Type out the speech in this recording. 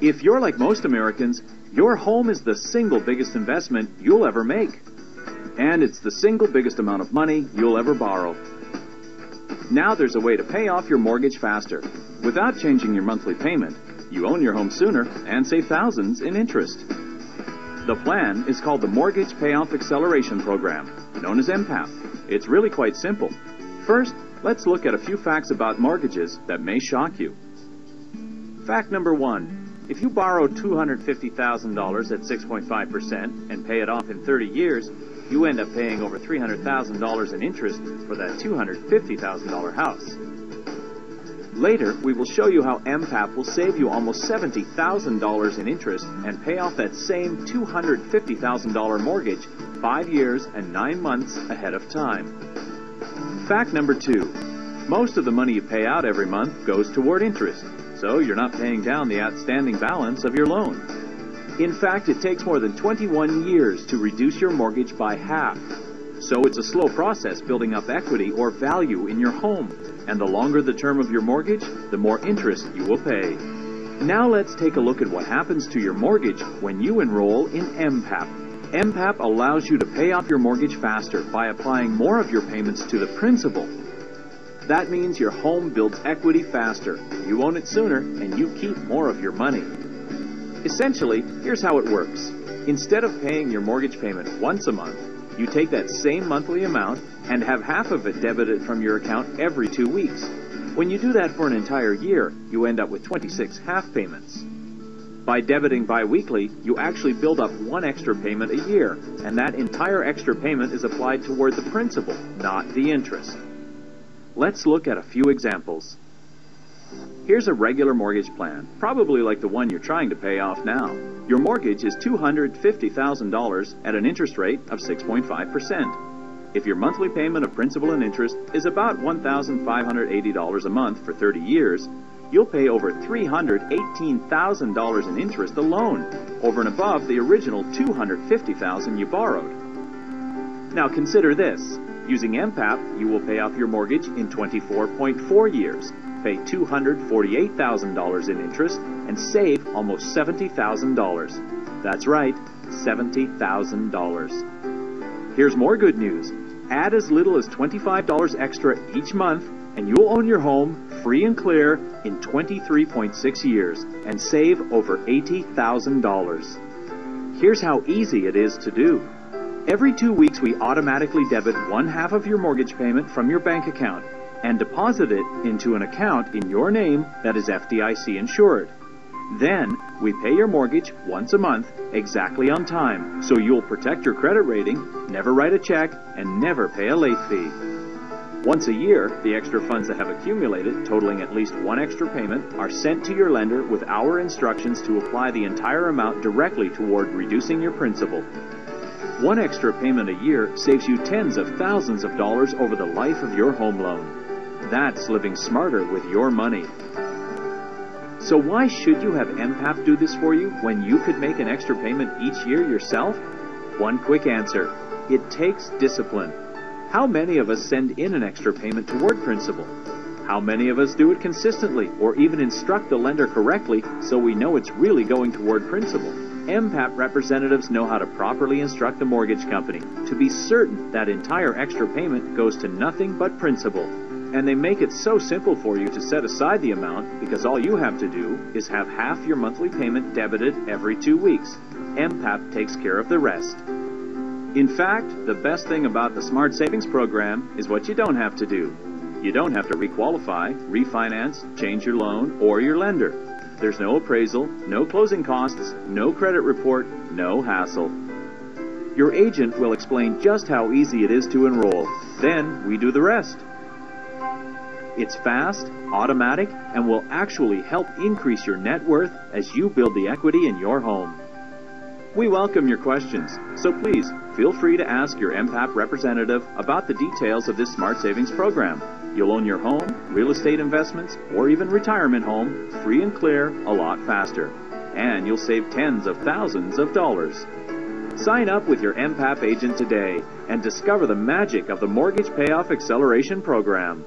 If you're like most Americans, your home is the single biggest investment you'll ever make. And it's the single biggest amount of money you'll ever borrow. Now there's a way to pay off your mortgage faster without changing your monthly payment. You own your home sooner and save thousands in interest. The plan is called the Mortgage Payoff Acceleration Program, known as MPAP. It's really quite simple. First, let's look at a few facts about mortgages that may shock you. Fact number one. If you borrow $250,000 at 6.5% and pay it off in 30 years, you end up paying over $300,000 in interest for that $250,000 house. Later, we will show you how MPAP will save you almost $70,000 in interest and pay off that same $250,000 mortgage five years and nine months ahead of time. Fact number two. Most of the money you pay out every month goes toward interest, so you're not paying down the outstanding balance of your loan. In fact, it takes more than 21 years to reduce your mortgage by half. So it's a slow process building up equity or value in your home. And the longer the term of your mortgage, the more interest you will pay. Now let's take a look at what happens to your mortgage when you enroll in MPAP. MPAP allows you to pay off your mortgage faster by applying more of your payments to the principal. That means your home builds equity faster, you own it sooner, and you keep more of your money. Essentially, here's how it works. Instead of paying your mortgage payment once a month, you take that same monthly amount and have half of it debited from your account every two weeks. When you do that for an entire year, you end up with 26 half payments. By debiting biweekly, you actually build up one extra payment a year, and that entire extra payment is applied toward the principal, not the interest. Let's look at a few examples. Here's a regular mortgage plan, probably like the one you're trying to pay off now. Your mortgage is $250,000 at an interest rate of 6.5%. If your monthly payment of principal and interest is about $1,580 a month for 30 years, you'll pay over $318,000 in interest alone, over and above the original 250,000 you borrowed. Now consider this. Using MPAP, you will pay off your mortgage in 24.4 years, pay $248,000 in interest, and save almost $70,000. That's right, $70,000. Here's more good news. Add as little as $25 extra each month, and you'll own your home free and clear in 23.6 years and save over $80,000. Here's how easy it is to do. Every two weeks, we automatically debit one half of your mortgage payment from your bank account and deposit it into an account in your name that is FDIC insured. Then, we pay your mortgage once a month, exactly on time, so you'll protect your credit rating, never write a check, and never pay a late fee. Once a year, the extra funds that have accumulated, totaling at least one extra payment, are sent to your lender with our instructions to apply the entire amount directly toward reducing your principal. One extra payment a year saves you tens of thousands of dollars over the life of your home loan. That's living smarter with your money. So why should you have MPAP do this for you when you could make an extra payment each year yourself? One quick answer. It takes discipline. How many of us send in an extra payment toward principal? How many of us do it consistently or even instruct the lender correctly so we know it's really going toward principal? MPAP representatives know how to properly instruct the mortgage company to be certain that entire extra payment goes to nothing but principal. And they make it so simple for you to set aside the amount because all you have to do is have half your monthly payment debited every two weeks. MPAP takes care of the rest. In fact, the best thing about the Smart Savings Program is what you don't have to do. You don't have to requalify, refinance, change your loan, or your lender. There's no appraisal, no closing costs, no credit report, no hassle. Your agent will explain just how easy it is to enroll. Then we do the rest. It's fast, automatic, and will actually help increase your net worth as you build the equity in your home. We welcome your questions, so please feel free to ask your MPAP representative about the details of this Smart Savings Program. You'll own your home, real estate investments, or even retirement home free and clear a lot faster. And you'll save tens of thousands of dollars. Sign up with your MPAP agent today and discover the magic of the Mortgage Payoff Acceleration Program.